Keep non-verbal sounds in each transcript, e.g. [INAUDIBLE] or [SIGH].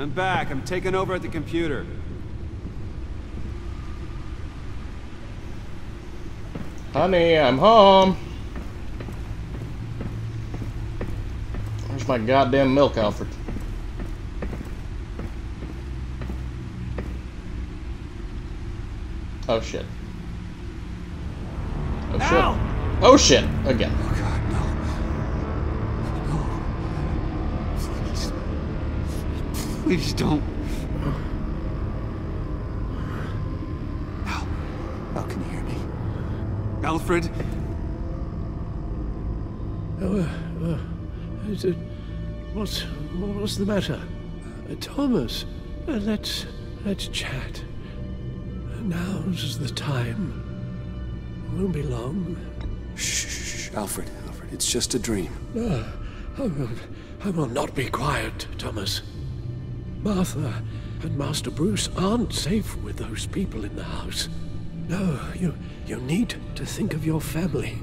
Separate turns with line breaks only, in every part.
there? I'm back. I'm taking over at the computer.
Honey, I'm home. Where's my goddamn milk, Alfred? Oh shit. Oh shit.
Ow!
Oh shit. Again.
Please don't. Al. Al, can you hear me? Alfred?
Oh, uh, uh, is it, what's, what's the matter? Uh, Thomas, uh, let's, let's chat. Now's the time. It Won't be long.
Shh, shh, Alfred, Alfred, it's just a dream.
Uh, I, will, I will not be quiet, Thomas. Martha and Master Bruce aren't safe with those people in the house. No, you, you need to think of your family.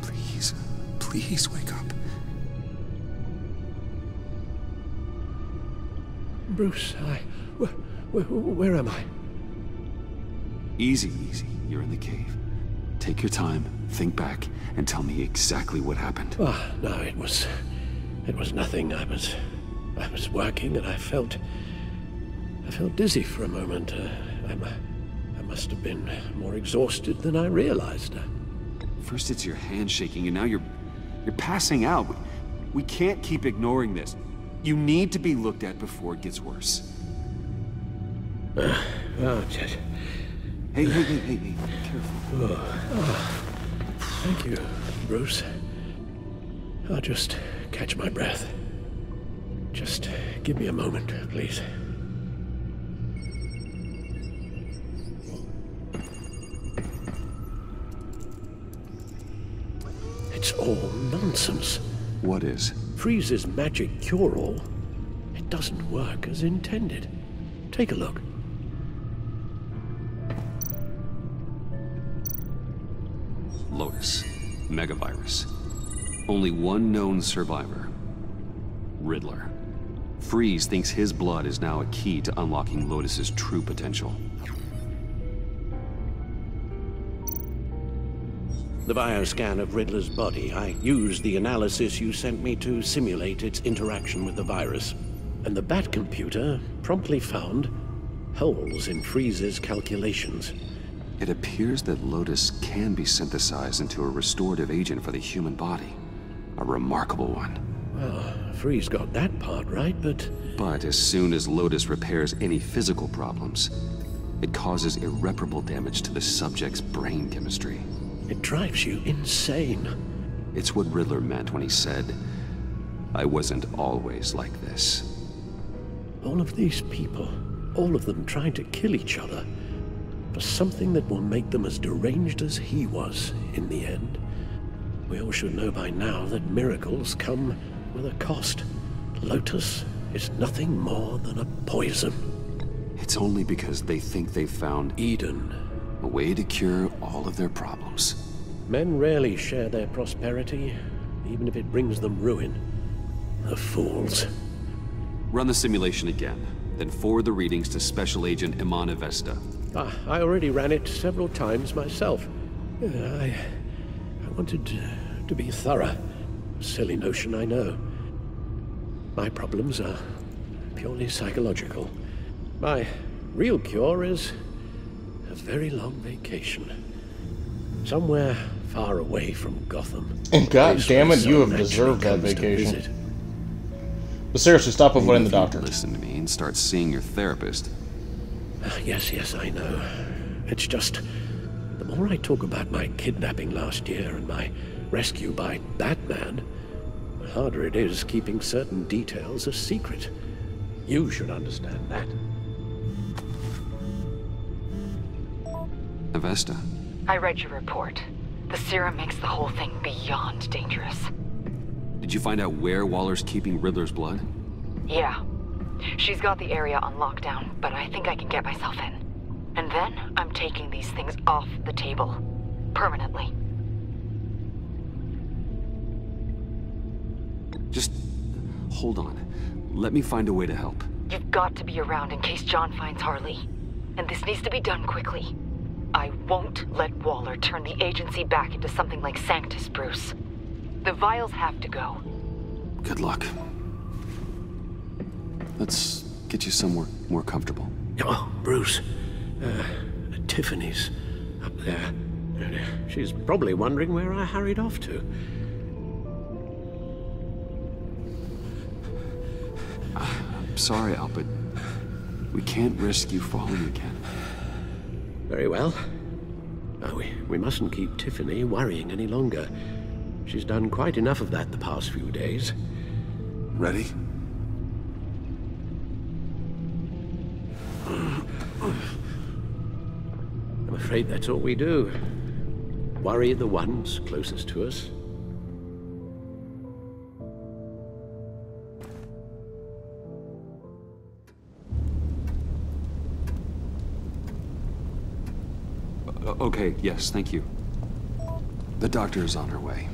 Please, please wake up.
Bruce, I... Where, where, where am I?
Easy, easy. You're in the cave. Take your time, think back, and tell me exactly what happened.
Ah, no, it was... It was nothing. I was... I was working and I felt... I felt dizzy for a moment. Uh, I, I must have been more exhausted than I realized.
First it's your hand shaking, and now you're... You're passing out. We, we can't keep ignoring this. You need to be looked at before it gets worse.
Uh, oh, just...
Hey, hey, hey, hey, hey, careful.
Oh, oh. Thank you, Bruce. I'll just catch my breath. Just give me a moment, please. It's all nonsense.
What is?
Freeze's magic cure-all. It doesn't work as intended. Take a look.
Lotus. Megavirus. Only one known survivor. Riddler. Freeze thinks his blood is now a key to unlocking Lotus's true potential.
The bioscan of Riddler's body. I used the analysis you sent me to simulate its interaction with the virus.
And the Bat computer promptly found holes in Freeze's calculations.
It appears that Lotus can be synthesized into a restorative agent for the human body. A remarkable one.
Well, Freeze got that part right, but...
But as soon as Lotus repairs any physical problems, it causes irreparable damage to the subject's brain chemistry.
It drives you insane.
It's what Riddler meant when he said, I wasn't always like this.
All of these people, all of them trying to kill each other, for something that will make them as deranged as he was in the end. We all should know by now that miracles come with a cost. Lotus is nothing more than a poison.
It's only because they think they've found
Eden.
A way to cure all of their problems.
Men rarely share their prosperity, even if it brings them ruin. The fools.
Run the simulation again, then forward the readings to Special Agent Iman Avesta.
Ah, I already ran it several times myself. I, I wanted to be thorough. Silly notion, I know. My problems are purely psychological. My real cure is a very long vacation. Somewhere far away from Gotham.
And god damn it, you have deserved that vacation. But seriously, stop avoiding the doctor.
Listen to me and start seeing your therapist. [SIGHS]
Yes, yes, I know. It's just the more I talk about my kidnapping last year and my rescue by Batman, the harder it is keeping certain details a secret. You should understand that.
Avesta.
I read your report. The serum makes the whole thing beyond dangerous.
Did you find out where Waller's keeping Riddler's blood?
Yeah. She's got the area on lockdown, but I think I can get myself in. And then I'm taking these things off the table. Permanently.
Just Hold on. Let me find a way to help.
You've got to be around in case John finds Harley. And this needs to be done quickly. I won't let Waller turn the agency back into something like Sanctus, Bruce. The vials have to go.
Good luck. Let's get you somewhere more comfortable.
Oh, Bruce. Uh, Tiffany's up there. She's probably wondering where I hurried off to.
Sorry, Al, but we can't risk you falling again.
Very well. Oh, we, we mustn't keep Tiffany worrying any longer. She's done quite enough of that the past few days.
Ready?
I'm afraid that's all we do. Worry the ones closest to us.
Okay, yes, thank you. The doctor is on her way.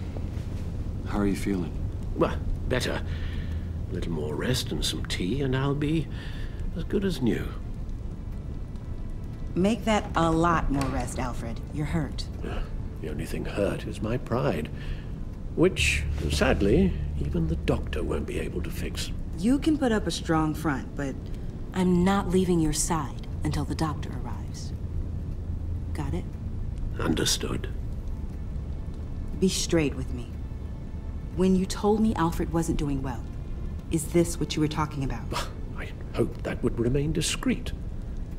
How are you feeling?
Well, better. A little more rest and some tea, and I'll be as good as new.
Make that a lot more rest, Alfred. You're hurt.
The only thing hurt is my pride, which, sadly, even the doctor won't be able to fix.
You can put up a strong front, but I'm not leaving your side until the doctor arrives. Got it?
Understood.
Be straight with me. When you told me Alfred wasn't doing well, is this what you were talking about?
I hoped that would remain discreet.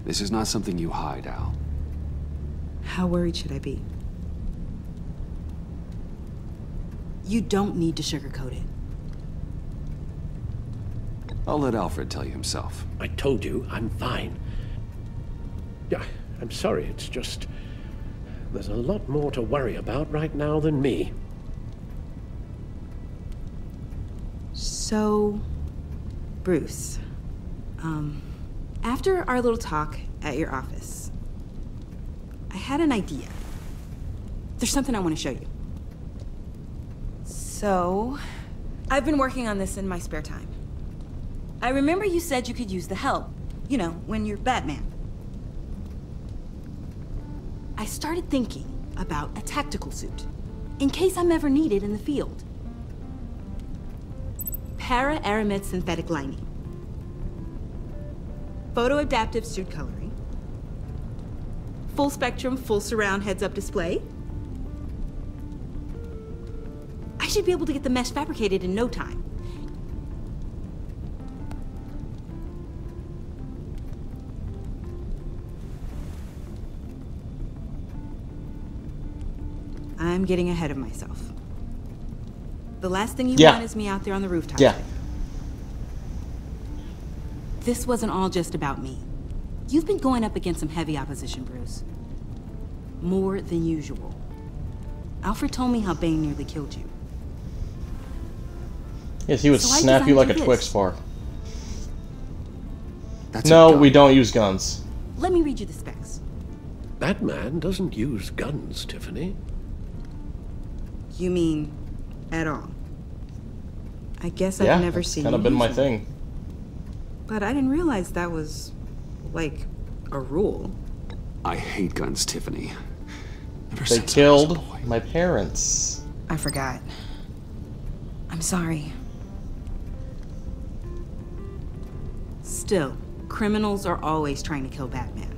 This is not something you hide, Al.
How worried should I be? You don't need to sugarcoat it.
I'll let Alfred tell you himself.
I told you I'm fine. Yeah, I'm sorry, it's just. There's a lot more to worry about right now than me.
So, Bruce, um, after our little talk at your office, I had an idea. There's something I want to show you. So, I've been working on this in my spare time. I remember you said you could use the help, you know, when you're Batman. I started thinking about a tactical suit, in case I'm ever needed in the field. Para-aramid synthetic lining. Photo-adaptive suit coloring. Full spectrum, full surround heads-up display. I should be able to get the mesh fabricated in no time. I'm getting ahead of myself. The last thing you
Yeah.
want is me out there on the rooftop.
Yeah.
This wasn't all just about me. You've been going up against some heavy opposition, Bruce. More than usual. Alfred told me how Bane nearly killed you.
Yes, he would
So
snap you like a
this.
Twix bar.
That's
No, we don't use guns.
Let me read you the specs.
Batman doesn't use guns, Tiffany.
You mean at all? I guess
yeah,
I've never
that's
seen
kind of been my
use
thing.
But I didn't realize that was like a rule.
I hate guns, Tiffany. Ever
They
since I was a
killed
boy.
my parents.
I forgot. I'm sorry. Still, criminals are always trying to kill Batman.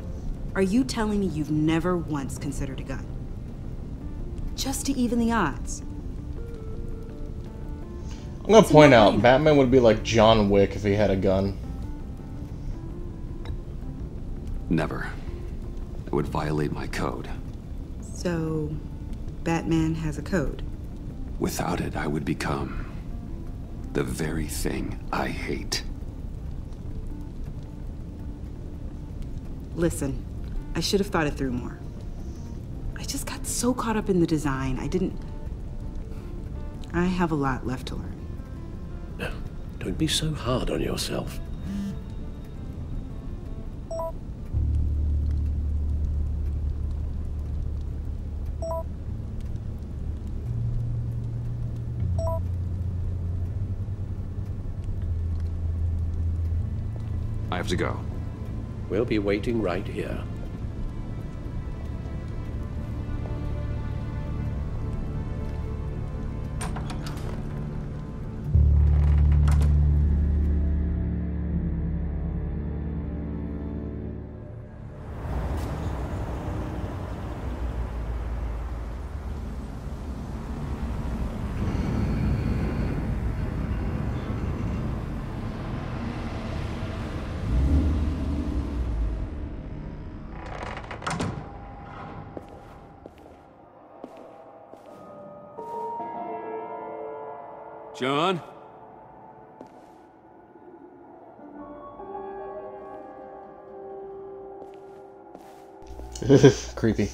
Are you telling me you've never once considered a gun? Just to even the odds.
I'm gonna
It's a
point out. Batman would be like John Wick if he had a gun.
Never. It would violate my code.
So, Batman has a code.
Without it, I would become the very thing I hate.
Listen, I should have thought it through more. I just got so caught up in the design, I didn't. I have a lot left to learn.
Don't be so hard on yourself.
I have to go.
We'll be waiting right here.
John? [LAUGHS]
Creepy.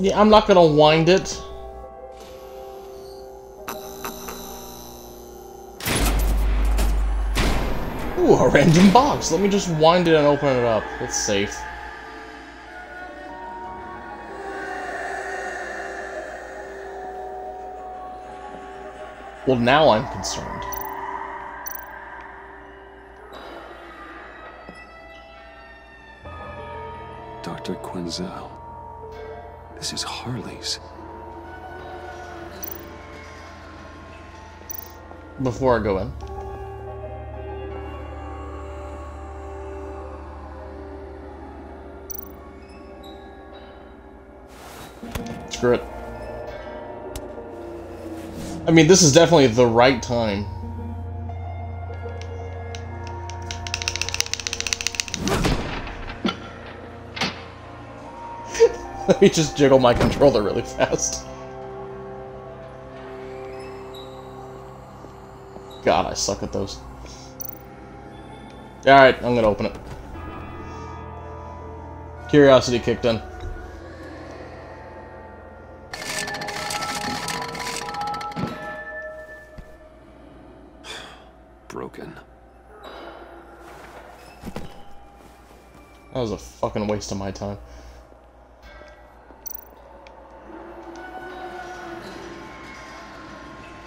Yeah, I'm not gonna wind it. Ooh, a random box. Let me just wind it and open it up. It's safe. Well, now I'm concerned.
Dr. Quinzel. This is Harley's.
Before I go in. Screw it. I mean, this is definitely the right time. [LAUGHS] Let me just jiggle my controller really fast. God, I suck at those. Alright, I'm gonna open it. Curiosity kicked in.
Broken.
That was a fucking waste of my time.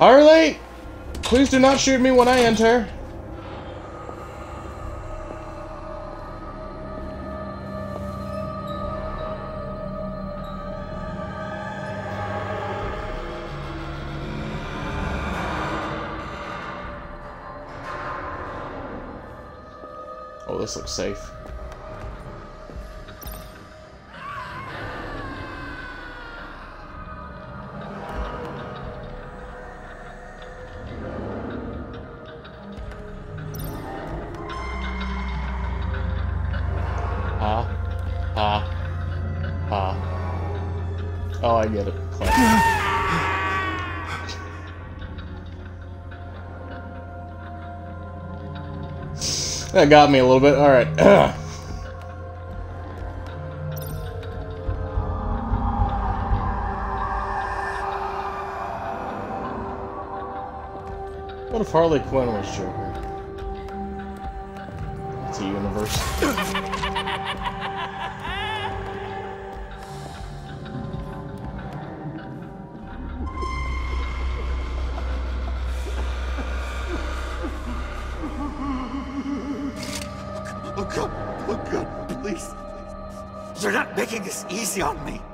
Harley! Please do not shoot me when I enter. Oh, this looks safe. I get it. That got me a little bit. Alright. [CLEARS THROAT] what if Harley Quinn was Joker?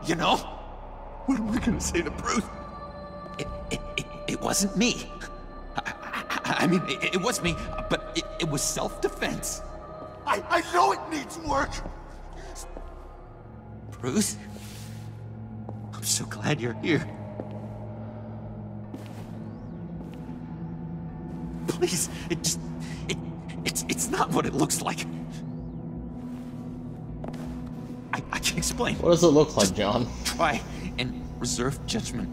You know? What am I gonna say to Bruce? It, it, it, it wasn't me. I, I, I mean, it, it was me, but it, it was self-defense. I, I know it needs work. Bruce, I'm so glad you're here. Please, it just, it, it's, it's not what it looks like. Explain.
What does it look like, John?
Try and reserve judgment.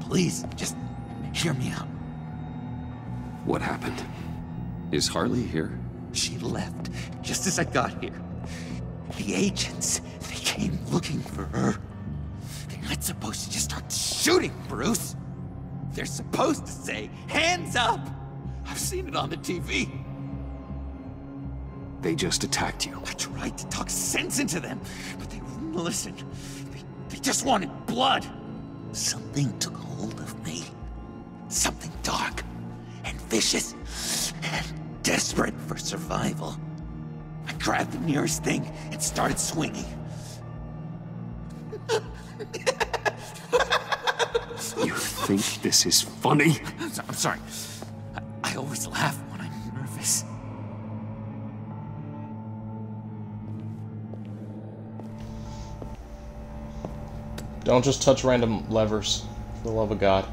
Please, just hear me out.
What happened? Is Harley here?
She left just as I got here. The agents, they came looking for her. They're not supposed to just start shooting, Bruce. They're supposed to say, hands up! I've seen it on the TV.
They just attacked you.
I tried to talk sense into them, but they wouldn't listen. They, they just wanted blood. Something took hold of me. Something dark and vicious and desperate for survival. I grabbed the nearest thing and started swinging.
You think this is funny?
I'm, so- I'm sorry. I, I always laugh
Don't just touch random levers, for the love of God.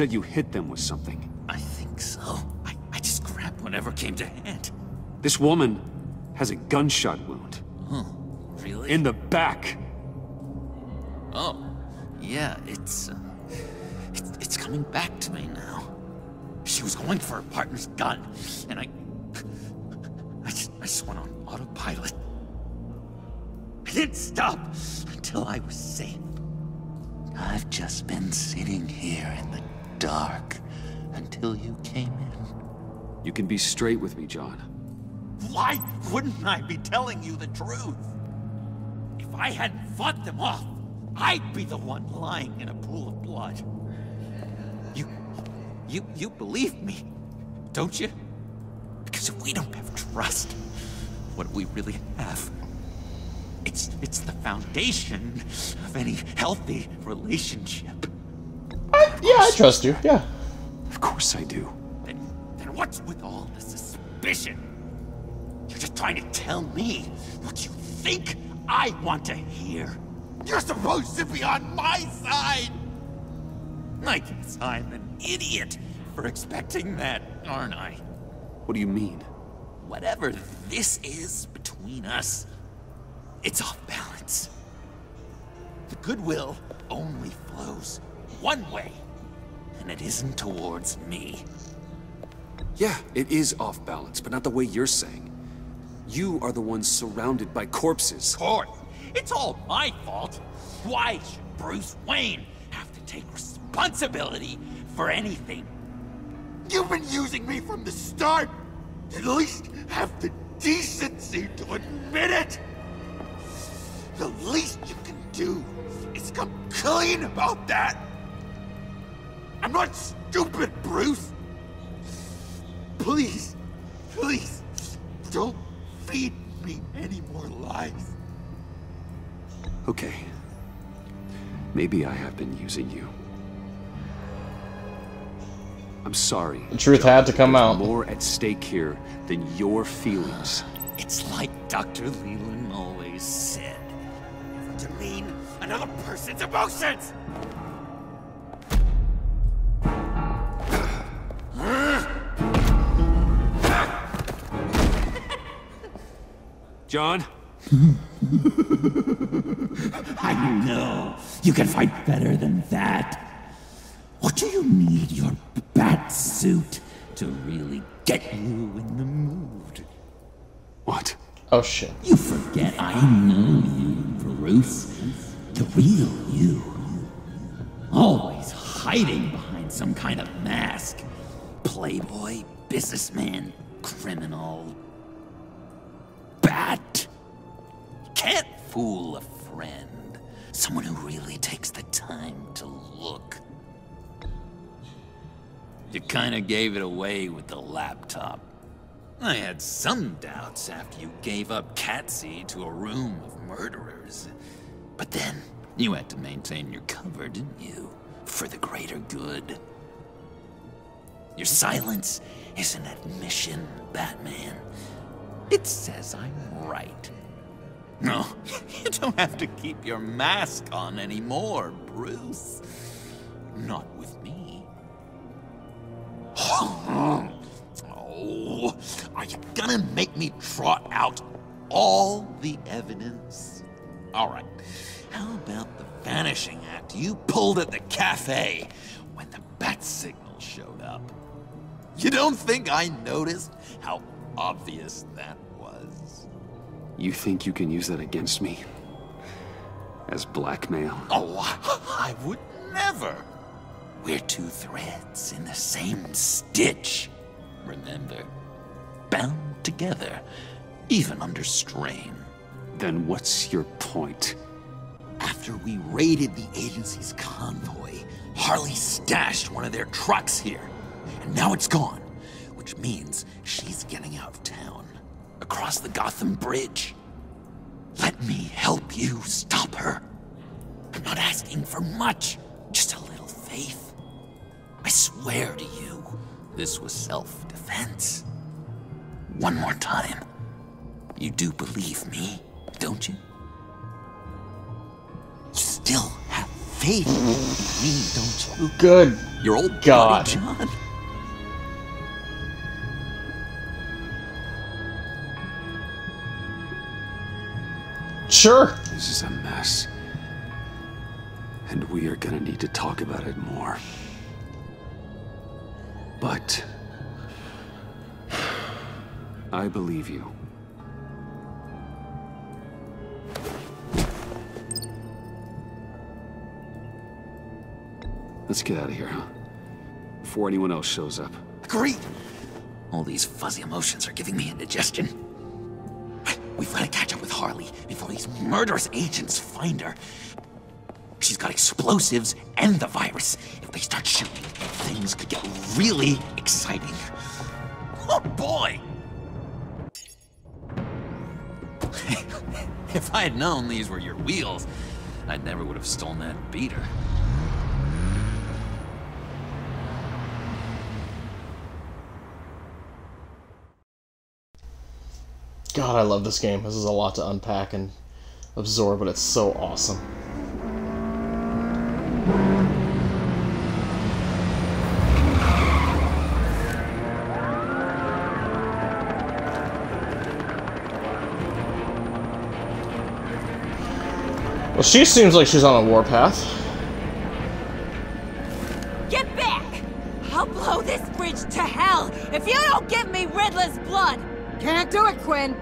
Said you hit them with something.
I think so. I, I just grabbed whatever came to hand.
This woman has a gunshot wound.
Oh, really?
In the back.
Oh, yeah, it's, uh, it's it's coming back to me now. She was going for her partner's gun, and I, I just, I just went on autopilot. I didn't stop until I was safe. I've just been sitting here in the dark until you came in.
You can be straight with me, John.
Why wouldn't I be telling you the truth? If I hadn't fought them off, I'd be the one lying in a pool of blood. You, you, you believe me, don't you? Because if we don't have trust, what do we really have? It's, it's the foundation of any healthy relationship.
Yeah, I trust you. Yeah.
Of course I do.
Then, then what's with all the suspicion? You're just trying to tell me what you think I want to hear. You're supposed to be on my side. I guess I'm an idiot for expecting that, aren't I?
What do you mean?
Whatever this is between us, it's off balance. The goodwill only flows one way, and it isn't towards me.
Yeah, it is off balance, but not the way you're saying. You are the one surrounded by corpses.
course. It's all my fault. Why should Bruce Wayne have to take responsibility for anything? You've been using me from the start. At least have the decency to admit it. The least you can do is come clean about that. I'm not stupid, Bruce. Please, please, don't feed me any more lies.
Okay. Maybe I have been using you. I'm sorry.
The truth had to come out.
more at stake here than your feelings.
It's like Dr. Leland always said. Never demean another person's emotions!
John? [LAUGHS]
I know. You can fight better than that. What do you need your bat suit to really get you in the mood?
What?
Oh shit.
You forget I know you, Bruce. The real you. Always hiding behind some kind of mask. Playboy, businessman, criminal. Bat. Can't fool a friend. Someone who really takes the time to look. You kinda gave it away with the laptop. I had some doubts after you gave up Catsy to a room of murderers. But then, you had to maintain your cover, didn't you? For the greater good. Your silence is an admission, Batman. It says I'm right. No, [LAUGHS] you don't have to keep your mask on anymore, Bruce. Not with me. [GASPS] Oh, are you gonna make me trot out all the evidence? All right, how about the vanishing act you pulled at the cafe when the bat signal showed up? You don't think I noticed how obvious that?
You think you can use that against me? As blackmail?
Oh, [LAUGHS] I would never. We're two threads in the same stitch. Remember? Bound together, even under strain.
Then what's your point?
After we raided the agency's convoy, Harley stashed one of their trucks here. And now it's gone, which means she's getting out of town. Across the Gotham Bridge. Let me help you stop her. I'm not asking for much, just a little faith. I swear to you, this was self-defense. One more time. You do believe me, don't you? You still have faith in me, don't you?
Good
Your old
God.
buddy, John.
Sure.
This is a mess. And we are gonna need to talk about it more. But... I believe you. Let's get out of here, huh? Before anyone else shows up.
Agreed. All these fuzzy emotions are giving me indigestion. We've got to catch up with Harley before these murderous agents find her. She's got explosives and the virus. If they start shooting, things could get really exciting. Oh boy! [LAUGHS] if I had known these were your wheels, I never would have stolen that beater.
God, I love this game. This is a lot to unpack and absorb, but it's so awesome. Well, she seems like she's on a warpath.
Get back! I'll blow this bridge to hell if you don't give me Riddler's blood!
Can't do it, Quinn.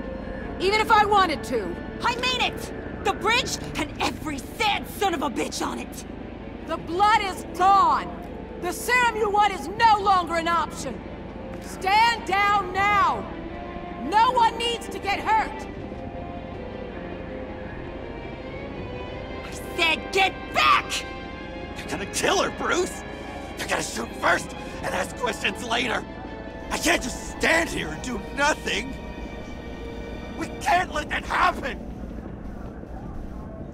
Even if I wanted to.
I mean it! The bridge and every sad son of a bitch on it!
The blood is gone! The serum you want is no longer an option! Stand down now! No one needs to get hurt!
I said get back!
You're gonna kill her, Bruce! You're gonna shoot first and ask questions later! I can't just stand here and do nothing! We can't let that happen!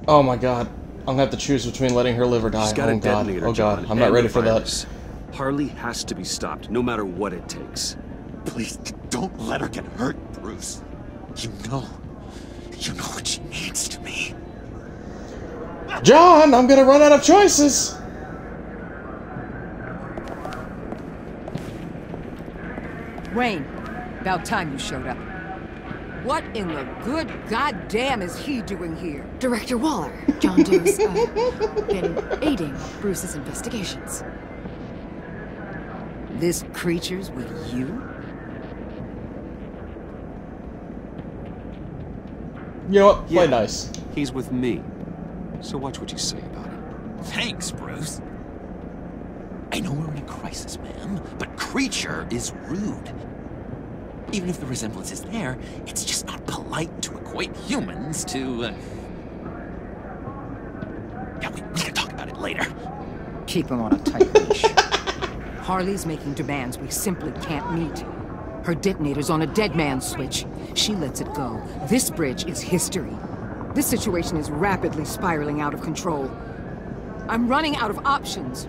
Oh my god. I'm gonna have to choose between letting her live or die.
She's got
oh
a
god.
detonator,
Oh god.
Oh
I'm not ready
the
for that.
Harley has to be stopped, no matter what it takes.
Please don't let her get hurt, Bruce. You know. You know what she means to me.
John, I'm gonna run out of choices.
Wayne, about time you showed up. What in the good goddamn is he doing here?
Director Waller, John Doe's uh, been aiding Bruce's investigations.
This creature's with you?
You know what? Play
Yeah.
nice.
He's with me. So watch what you say about it.
Thanks, Bruce. I know we're in a crisis, ma'am, but Creature is rude. Even if the resemblance is there, it's just not polite to equate humans to. Uh... Yeah, we, we can talk about it later.
Keep him on a tight leash. [LAUGHS] Harley's making demands we simply can't meet. Her detonator's on a dead man's switch. She lets it go. This bridge is history. This situation is rapidly spiraling out of control. I'm running out of options.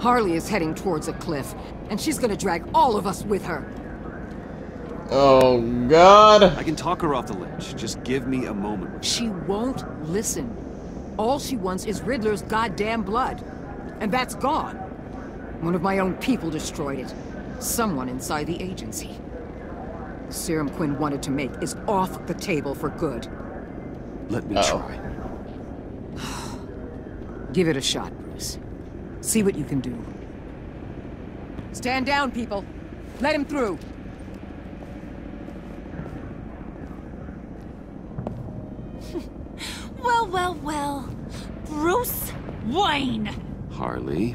Harley is heading towards a cliff, and she's gonna drag all of us with her.
Oh, God.
I can talk her off the ledge. Just give me a moment.
She won't listen. All she wants is Riddler's goddamn blood. And that's gone. One of my own people destroyed it. Someone inside the agency. The serum Quinn wanted to make is off the table for good.
Let me
Uh-oh.
try. [SIGHS]
Give it a shot, Bruce. See what you can do. Stand down, people. Let him through.
Well, well, well. Bruce Wayne.
Harley.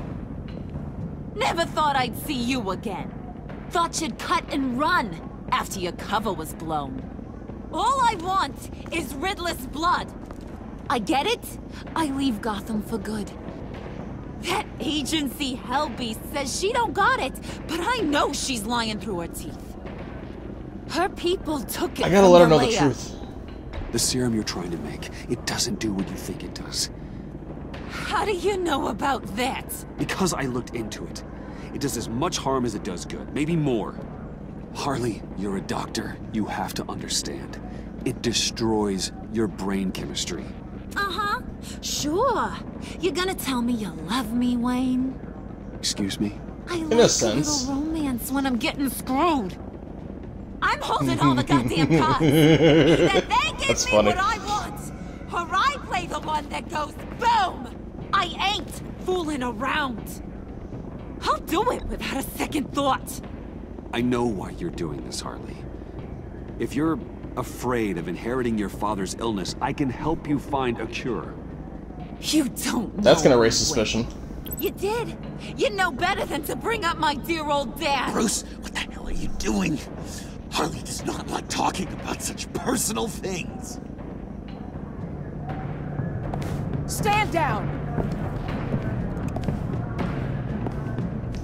Never thought I'd see you again. Thought you'd cut and run after your cover was blown. All I want is Riddler's blood. I get it. I leave Gotham for good. That agency hellbeast says she don't got it, but I know she's lying through her teeth. Her people took it
I gotta
from
let her know the truth.
The serum you're trying to make, it doesn't do what you think it does.
How do you know about that?
Because I looked into it. It does as much harm as it does good, maybe more. Harley, you're a doctor. You have to understand. It destroys your brain chemistry.
Uh-huh. Sure. You're gonna tell me you love me, Wayne?
Excuse me?
I
In
like
a
a
sense.
little romance when I'm getting screwed. I'm holding all the [LAUGHS] goddamn cards. [LAUGHS] Either they give
That's
me
funny.
what I want, or I play the one that goes boom. I ain't fooling around. I'll do it without a second thought.
I know why you're doing this, Harley. If you're afraid of inheriting your father's illness, I can help you find a cure.
You don't know
That's gonna raise suspicion.
You did. You know better than to bring up my dear old dad.
Bruce, what the hell are you doing? Harley does not like talking about such personal things.
Stand down!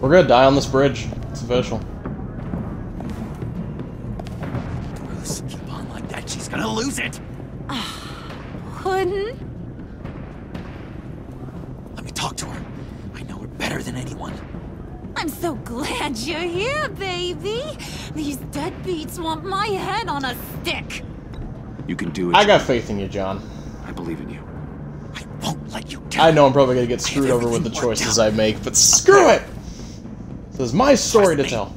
We're gonna die on this bridge. It's official.
Bruce, keep on like that. She's gonna lose it. [SIGHS]
Couldn't?
Let me talk to her. I know her better than anyone.
I'm so glad you're here, baby. These deadbeats want my head on a stick.
You can do it.
I got faith in you, John.
I believe in you.
I
know I'm probably gonna get screwed over with the choices. I make, but screw it! This is my story to tell.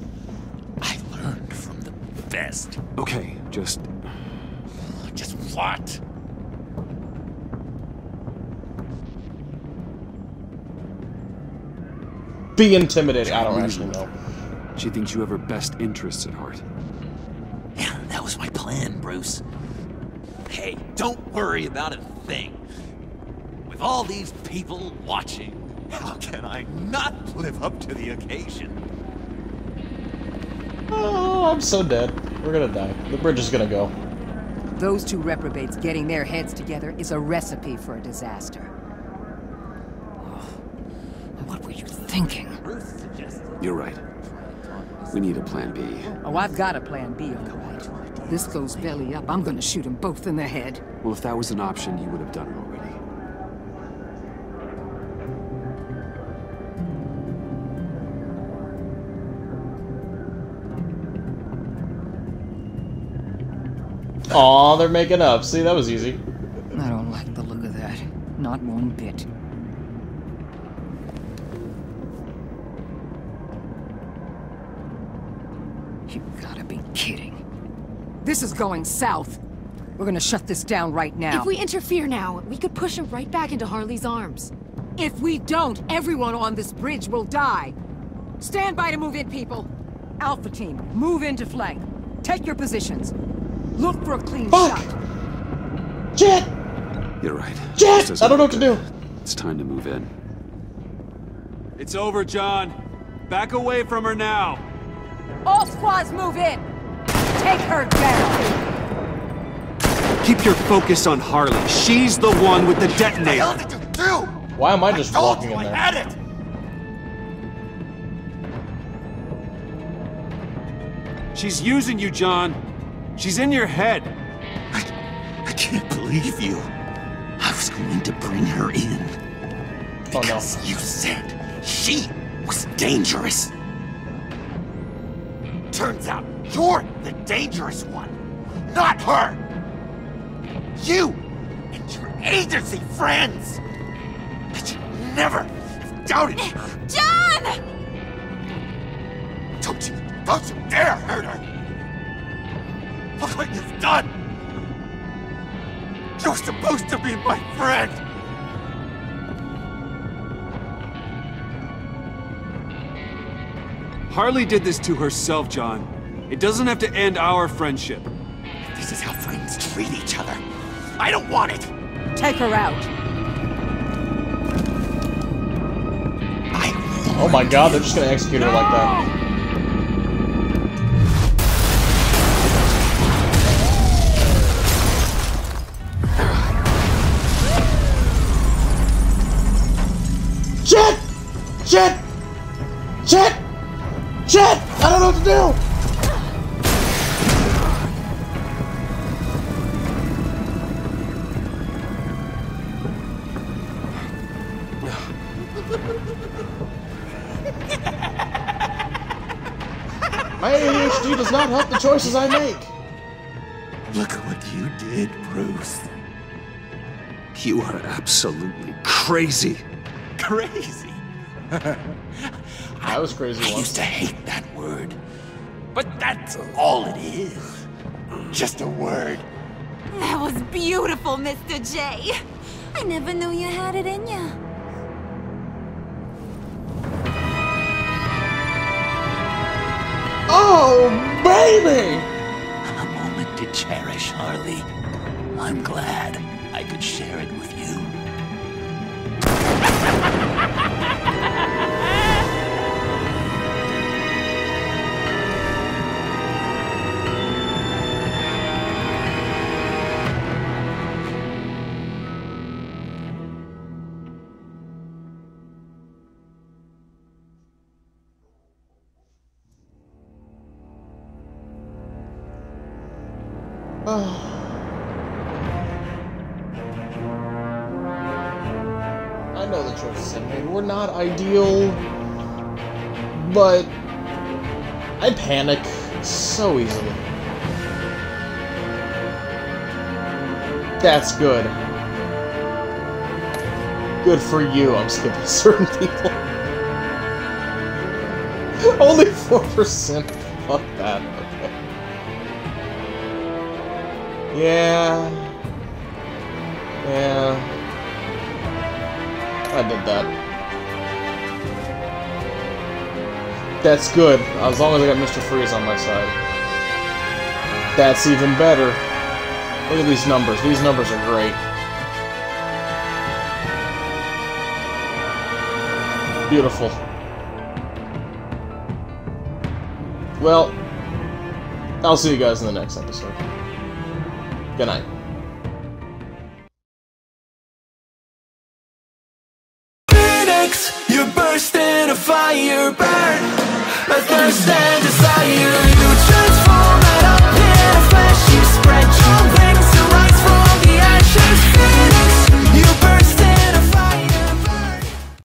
I learned from the best.
Okay, just
Just what?
Be intimidating. I don't actually know.
she thinks you have her best interests at heart.
Yeah, that was my plan, Bruce. Hey, don't worry about a thing. With all these people watching, how can I not live up to the occasion?
Oh, I'm so dead. We're gonna die. The bridge is gonna go.
Those two reprobates getting their heads together is a recipe for a disaster. Oh, [SIGHS] what were you thinking?
You're right. We need a plan B.
Oh, I've got a plan B, all right. This goes belly up. I'm gonna shoot them both in the head.
Well, if that was an option, you would have done it already.
Aw, they're making up. See, that was easy.
I don't like the look of that. Not one bit. You gotta be kidding. This is going south. We're gonna shut this down right now.
If we interfere now, we could push him right back into Harley's arms.
If we don't, everyone on this bridge will die. Stand by to move in, people. Alpha team, move into flank. Take your positions. Look for a clean
Fuck.
shot.
Jet!
You're right.
Jet! I don't know what to
do. It's time to move in.
It's over, John. Back away from her now.
All squads move in. Take her down.
Keep your focus on Harley. She's the one with the detonator.
What the hell
detonator.
did you do?
Why am I just
Told
walking
you
in
I
there?
had it.
She's using you, John. She's in your head.
I I can't believe you. I was going to bring her in.
Oh no.
Because you said she was dangerous. Turns out you're the dangerous one, not her! You and your agency friends! I should never have doubted you!
Eh, John!
Don't you, don't you dare hurt her! Look what you've done! You're supposed to be my friend!
Harley did this to herself, John. It doesn't have to end our friendship.
This is how friends treat each other. I don't want it!
Take her out.
Oh my god, they're just gonna execute her like that. Choices I make.
Look what you did, Bruce.
You are absolutely crazy.
Crazy. [LAUGHS]
I was crazy
I
once.
used to hate that word. But that's all it is. Just a word.
That was beautiful, Mr. J. I never knew you had it in you.
Oh, baby!
A moment to cherish, Harley. I'm glad I could share it with you.
Ideal, but I panic so easily. That's good. Good for you, I'm skipping [LAUGHS] certain people. Only 4%. Fuck that, okay. Yeah. Yeah. I did that. That's good, as long as I got Mr. Freeze on my side. That's even better. Look at these numbers. These numbers are great. Beautiful. Well, I'll see you guys in the next episode. Good night.